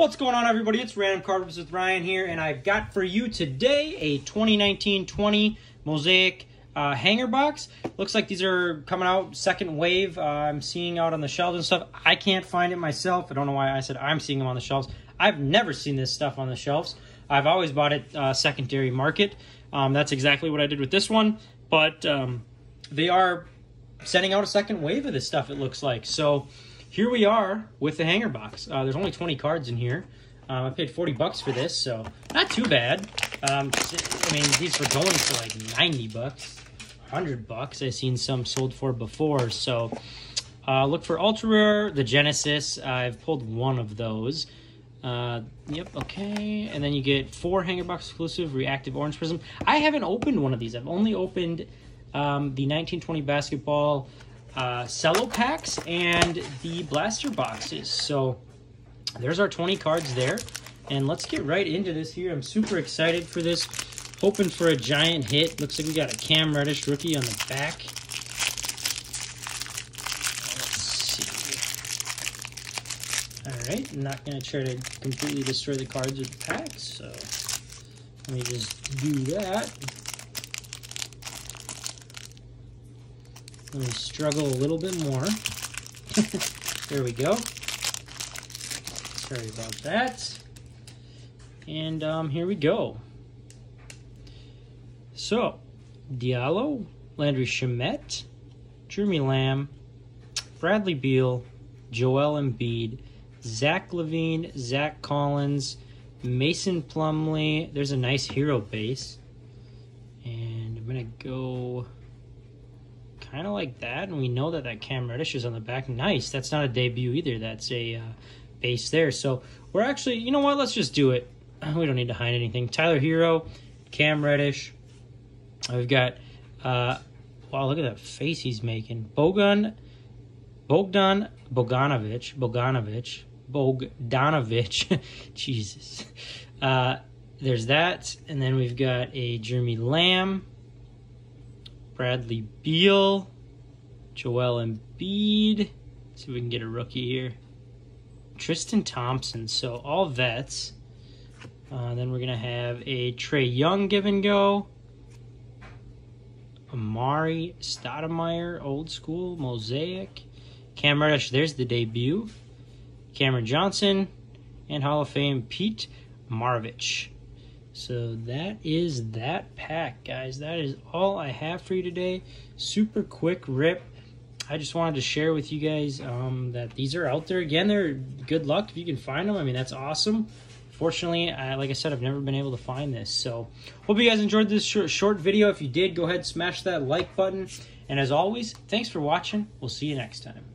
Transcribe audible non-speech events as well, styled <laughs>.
What's going on, everybody? It's Random Card Rips with Ryan here, and I've got for you today a 2019-20 Mosaic uh, hanger box. Looks like these are coming out second wave. Uh, I'm seeing out on the shelves and stuff. I can't find it myself. I don't know why I said I'm seeing them on the shelves. I've never seen this stuff on the shelves. I've always bought it uh, secondary market. Um, that's exactly what I did with this one, but um, they are sending out a second wave of this stuff. It looks like so here we are with the hanger box. Uh, there's only 20 cards in here. Um, I paid 40 bucks for this, so not too bad. Um, I mean, these were going for like 90 bucks, 100 bucks. I've seen some sold for before. So uh, look for Ultra Rare, the Genesis. I've pulled one of those. Uh, yep, okay. And then you get four hanger box exclusive reactive orange prism. I haven't opened one of these. I've only opened um, the 1920 basketball uh, cello packs and the blaster boxes. So there's our 20 cards there. And let's get right into this here. I'm super excited for this. Hoping for a giant hit. Looks like we got a Cam Reddish rookie on the back. Let's see. Alright, I'm not going to try to completely destroy the cards with the packs. So let me just do that. Let me struggle a little bit more. <laughs> there we go. Sorry about that. And um, here we go. So, Diallo, Landry Shamet, Jeremy Lamb, Bradley Beal, Joel Embiid, Zach LaVine, Zach Collins, Mason Plumlee. There's a nice Herro base. And I'm going to go kind of like that. And we know that that Cam Reddish is on the back. Nice. That's not a debut either. That's a uh, base there. So we're actually, you know what? Let's just do it. <sighs> We don't need to hide anything. Tyler Herro, Cam Reddish. We've got, uh, wow, look at that face he's making. Bogan, Bogdan Bogdanovic, Bogdanovic, Bogdanovic. <laughs> Jesus. Uh, there's that. And then we've got a Jeremy Lamb. Bradley Beal, Joel Embiid. See if we can get a rookie here. Tristan Thompson. So all vets. Uh, then we're going to have a Trae Young give and go. Amar'e Stoudemire, old school, Mosaic. Cam Reddish, there's the debut. Cameron Johnson. And Hall of Fame Pete Maravich. So that is that pack, guys. That is all I have for you today. Super quick rip. I just wanted to share with you guys um, that these are out there. Again, they're good luck if you can find them. I mean, that's awesome. Fortunately, I, like I said, I've never been able to find this. So hope you guys enjoyed this short, short video. If you did, go ahead and smash that like button. And as always, thanks for watching. We'll see you next time.